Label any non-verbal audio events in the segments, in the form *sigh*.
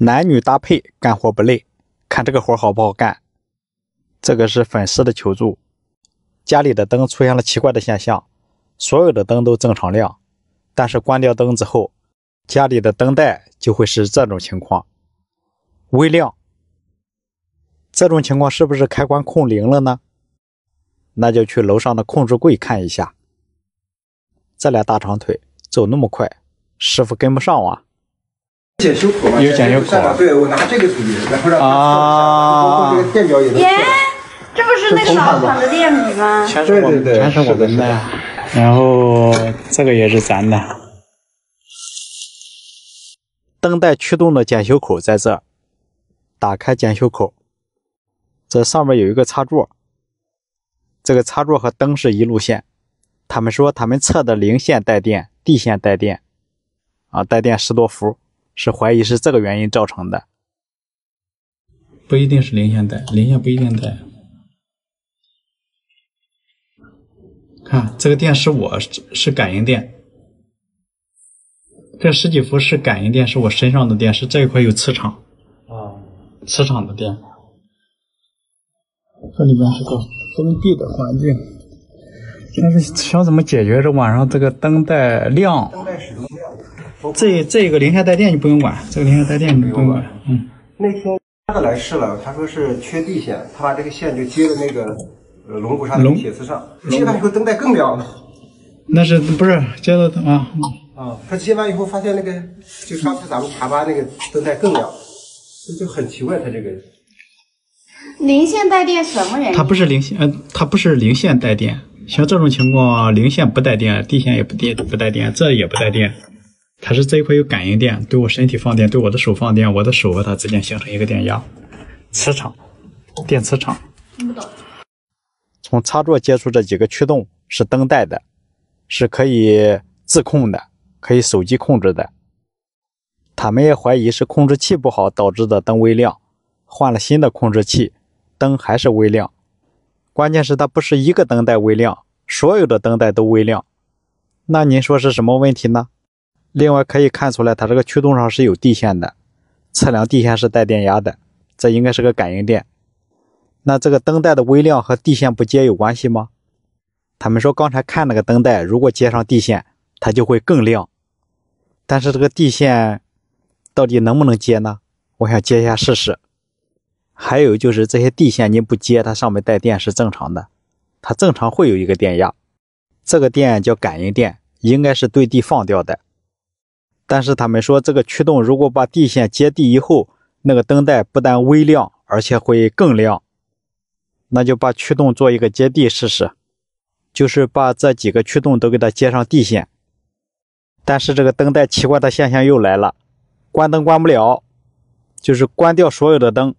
男女搭配干活不累，看这个活好不好干？这个是粉丝的求助，家里的灯出现了奇怪的现象，所有的灯都正常亮，但是关掉灯之后，家里的灯带就会是这种情况，微亮。这种情况是不是开关控零了呢？那就去楼上的控制柜看一下。这俩大长腿走那么快，师傅跟不上啊！检修口嘛？有检修口啊对，我拿这个出去，然后让啊包括这个电表也能耶，这不是那个老厂的电笔吗？全是我们全是我们的。然后这个也是咱的。灯带驱动的检修口在这儿，打开检修口，这上面有一个插座，这个插座和灯是一路线。他们说他们测的零线带电，地线带电，啊，带电十多伏，是怀疑是这个原因造成的。不一定是零线带，零线不一定带。看这个电是我是是感应电，这十几伏是感应电，是我身上的电，是这一块有磁场啊，磁场的电。这里面是个封闭的环境，但是想怎么解决这晚上这个灯带亮？灯带始终亮。这这个零线带电就不用管，这个零线带电你不用管，嗯。那天他的来试了，他说是缺地线，他把这个线就接在那个呃龙骨上的龙铁丝上，接完以后灯带更亮了。那是不是接着啊？啊，他接完以后发现那个，就刚才咱们查吧那个灯带更亮，这就很奇怪，他这个零线带电什么原因？它不是零线，呃，它不是零线带电。像这种情况，零线不带电，地线也不电不带电，这也不带电。它是这一块有感应电，对我身体放电，对我的手放电，我的手和它之间形成一个电压，磁场，电磁场。听不懂。从插座接触这几个驱动是灯带的，是可以自控的，可以手机控制的。他们也怀疑是控制器不好导致的灯微亮，换了新的控制器，灯还是微亮。关键是它不是一个灯带微亮，所有的灯带都微亮。那您说是什么问题呢？另外可以看出来，它这个驱动上是有地线的，测量地线是带电压的，这应该是个感应电。那这个灯带的微亮和地线不接有关系吗？他们说刚才看那个灯带，如果接上地线，它就会更亮。但是这个地线到底能不能接呢？我想接一下试试。还有就是这些地线你不接，它上面带电是正常的，它正常会有一个电压，这个电叫感应电，应该是对地放掉的。但是他们说这个驱动如果把地线接地以后，那个灯带不但微亮，而且会更亮。那就把驱动做一个接地试试，就是把这几个驱动都给它接上地线。但是这个灯带奇怪的现象又来了，关灯关不了，就是关掉所有的灯，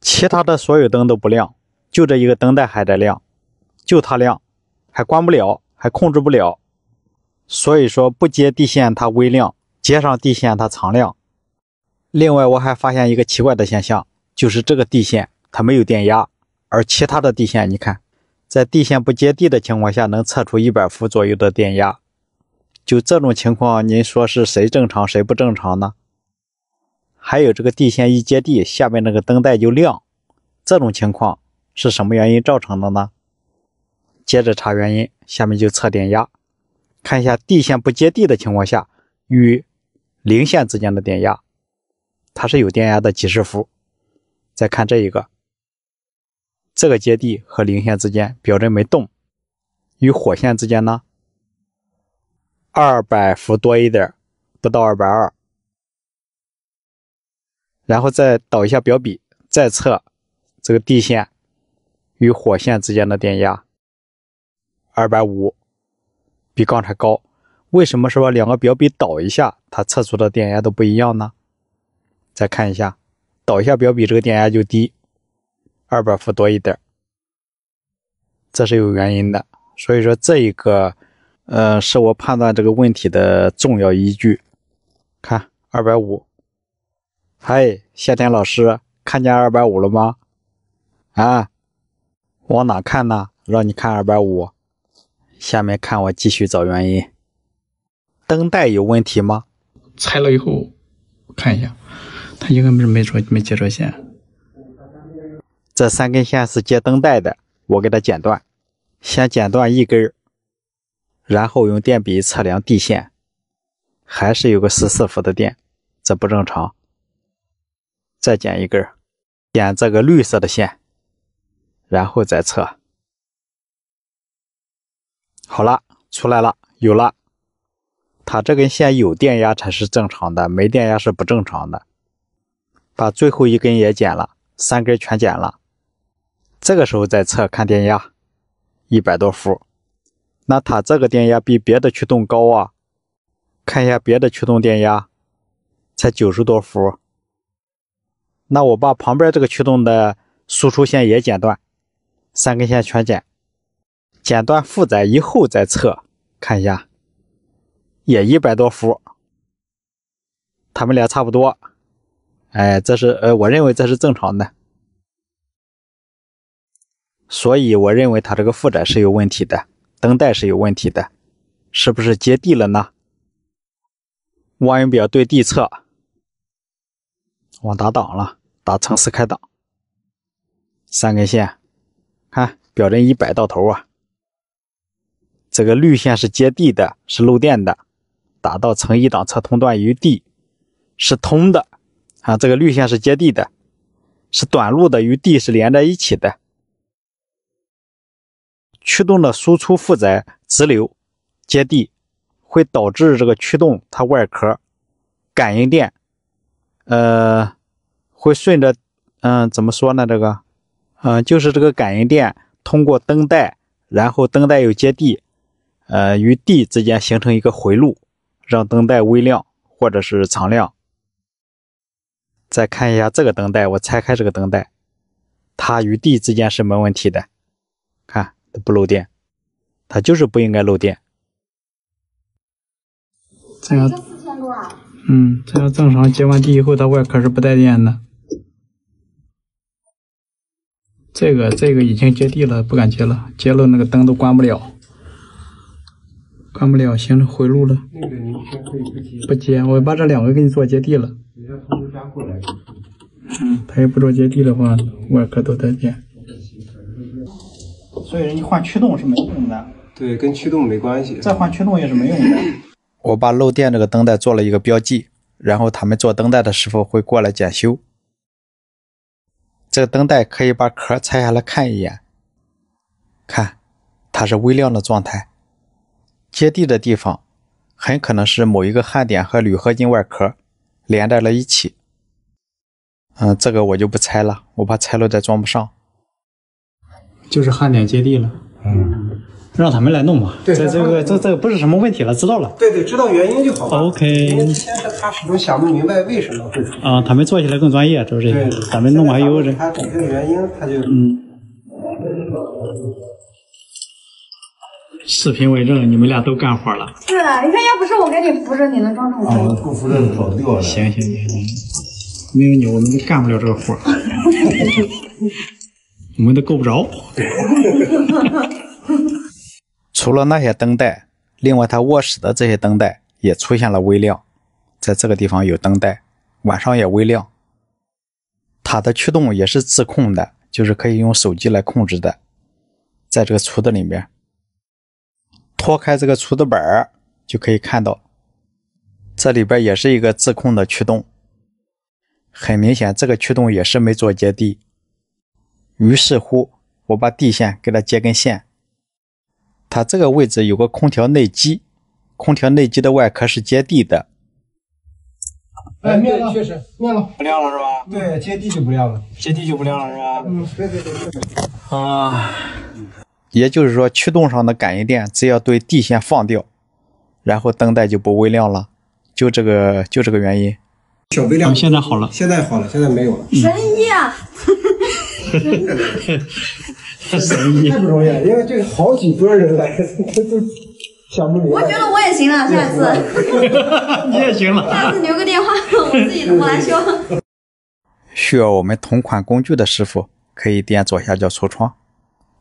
其他的所有灯都不亮，就这一个灯带还在亮，就它亮，还关不了，还控制不了。所以说不接地线它微亮，接上地线它常亮。另外我还发现一个奇怪的现象，就是这个地线它没有电压。而其他的地线，你看，在地线不接地的情况下，能测出一百伏左右的电压。就这种情况，您说是谁正常，谁不正常呢？还有这个地线一接地，下面那个灯带就亮，这种情况是什么原因造成的呢？接着查原因，下面就测电压，看一下地线不接地的情况下与零线之间的电压，它是有电压的几十伏。再看这一个。这个接地和零线之间表针没动，与火线之间呢，二百伏多一点，不到二百二。然后再导一下表笔，再测这个地线与火线之间的电压，二百五，比刚才高。为什么说两个表笔倒一下，它测出的电压都不一样呢？再看一下，倒一下表笔，这个电压就低。二百伏多一点，这是有原因的。所以说这一个，呃，是我判断这个问题的重要依据。看二百五，嗨，夏天老师看见二百五了吗？啊，往哪看呢？让你看二百五。下面看我继续找原因。灯带有问题吗？拆了以后看一下，它应该是没着没接着线。这三根线是接灯带的，我给它剪断，先剪断一根然后用电笔测量地线，还是有个十四伏的电，这不正常。再剪一根剪这个绿色的线，然后再测。好了，出来了，有了。它这根线有电压才是正常的，没电压是不正常的。把最后一根也剪了，三根全剪了。这个时候再测看电压，一百多伏。那它这个电压比别的驱动高啊？看一下别的驱动电压，才九十多伏。那我把旁边这个驱动的输出线也剪断，三根线全剪，剪断负载以后再测，看一下，也一百多伏。它们俩差不多。哎，这是呃，我认为这是正常的。所以我认为它这个负载是有问题的，灯带是有问题的，是不是接地了呢？望远表对地测，往打档了，打城市开档，三根线，看表针一百到头啊。这个绿线是接地的，是漏电的，打到成一档车通段与地是通的啊。这个绿线是接地的，是短路的，与地是连在一起的。驱动的输出负载直流接地，会导致这个驱动它外壳感应电，呃，会顺着，嗯，怎么说呢？这个，嗯，就是这个感应电通过灯带，然后灯带又接地，呃，与地之间形成一个回路，让灯带微亮或者是常亮。再看一下这个灯带，我拆开这个灯带，它与地之间是没问题的，看。不漏电，它就是不应该漏电。这样，嗯，这样正常接完地以后，它外壳是不带电的。这个这个已经接地了，不敢接了，接了那个灯都关不了，关不了，行了回路了。那个您先可以不接，不接，我把这两个给你做接地了。你让通知家过来。嗯，他要不做接地的话，外壳都带电。所以人家换驱动是没用的，对，跟驱动没关系。再换驱动也是没用的。我把漏电这个灯带做了一个标记，然后他们做灯带的师傅会过来检修。这个灯带可以把壳拆下来看一眼，看它是微亮的状态。接地的地方很可能是某一个焊点和铝合金外壳连在了一起。嗯，这个我就不拆了，我怕拆了再装不上。就是焊点接地了，嗯，让他们来弄吧。对，这这个这这个不是什么问题了，知道了。对对，知道原因就好了。OK。因为先是他始终想不明白为什么会。啊，他们做起来更专业，就是这个。咱们弄完以后，这他找这个原因，他就嗯。视频为证，你们俩都干活了。是啊，你看，要不是我给你扶着，你能装成吗？啊，不扶着跑掉了。行行行行，没有你，我们都干不了这个活。*laughs* 我们都够不着。*laughs* 除了那些灯带，另外他卧室的这些灯带也出现了微亮，在这个地方有灯带，晚上也微亮。它的驱动也是自控的，就是可以用手机来控制的。在这个橱子里面，脱开这个厨子板儿就可以看到，这里边也是一个自控的驱动。很明显，这个驱动也是没做接地。于是乎，我把地线给它接根线。它这个位置有个空调内机，空调内机的外壳是接地的。哎，灭了，确实灭了，不亮了是吧？对，接地就不亮了，接地就不亮了是吧？嗯，对对对对。啊，也就是说，驱动上的感应电只要对地线放掉，然后灯带就不微亮了，就这个就这个原因。小微亮，现在好了，现在好了，现在没有了。神医啊！神医 *laughs* 不容易，因为这个好几波人来，这都想不明白。我觉得我也行了，下次。*laughs* 你也行了。下次留个电话，我自己我来修。需要我们同款工具的师傅可以点左下角橱窗。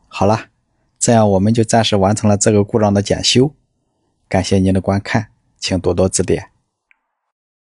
好了，这样我们就暂时完成了这个故障的检修。感谢您的观看，请多多指点。